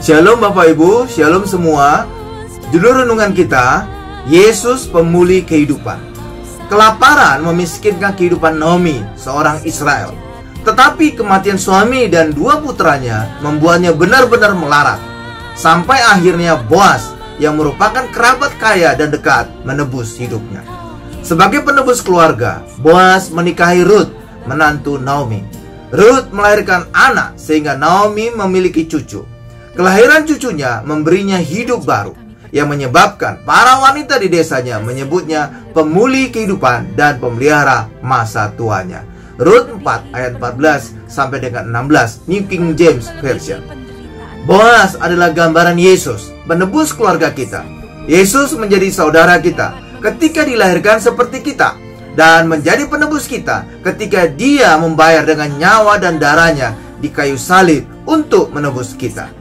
Shalom Bapak Ibu, Shalom semua. Judul renungan kita, Yesus pemulih kehidupan. Kelaparan memiskinkan kehidupan Naomi, seorang Israel. Tetapi kematian suami dan dua putranya membuatnya benar-benar melarat. Sampai akhirnya Boas yang merupakan kerabat kaya dan dekat menebus hidupnya. Sebagai penebus keluarga, Boas menikahi Ruth, menantu Naomi. Ruth melahirkan anak sehingga Naomi memiliki cucu. Kelahiran cucunya memberinya hidup baru yang menyebabkan para wanita di desanya menyebutnya pemulih kehidupan dan pemelihara masa tuanya. Rut 4 ayat 14 sampai dengan 16 New King James Version. Boas adalah gambaran Yesus, penebus keluarga kita. Yesus menjadi saudara kita ketika dilahirkan seperti kita dan menjadi penebus kita ketika dia membayar dengan nyawa dan darahnya di kayu salib untuk menebus kita.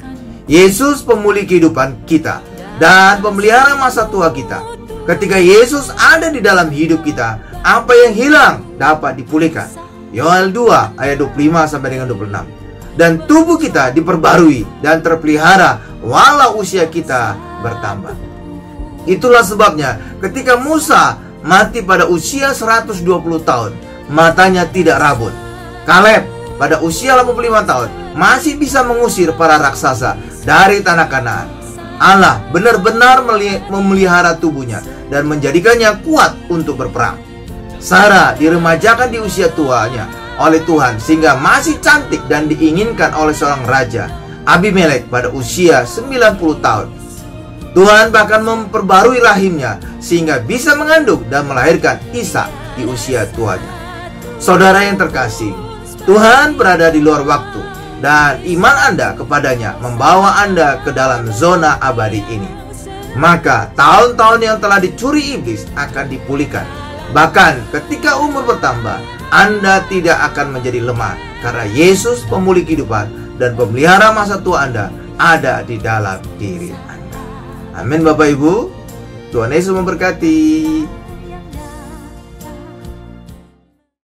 Yesus pemulih kehidupan kita dan pemelihara masa tua kita. Ketika Yesus ada di dalam hidup kita, apa yang hilang dapat dipulihkan. Yoel 2 ayat 25 sampai dengan 26. Dan tubuh kita diperbarui dan terpelihara walau usia kita bertambah. Itulah sebabnya ketika Musa mati pada usia 120 tahun, matanya tidak rabun. Kaleb pada usia 85 tahun masih bisa mengusir para raksasa dari tanah Kanaan. Allah benar-benar memelihara tubuhnya dan menjadikannya kuat untuk berperang. Sarah diremajakan di usia tuanya oleh Tuhan sehingga masih cantik dan diinginkan oleh seorang raja. Abimelek pada usia 90 tahun. Tuhan bahkan memperbarui rahimnya sehingga bisa mengandung dan melahirkan Isa di usia tuanya. Saudara yang terkasih, Tuhan berada di luar waktu dan iman Anda kepadanya membawa Anda ke dalam zona abadi ini. Maka tahun-tahun yang telah dicuri iblis akan dipulihkan. Bahkan ketika umur bertambah, Anda tidak akan menjadi lemah karena Yesus pemulih kehidupan dan pemelihara masa tua Anda ada di dalam diri Anda. Amin Bapak Ibu. Tuhan Yesus memberkati.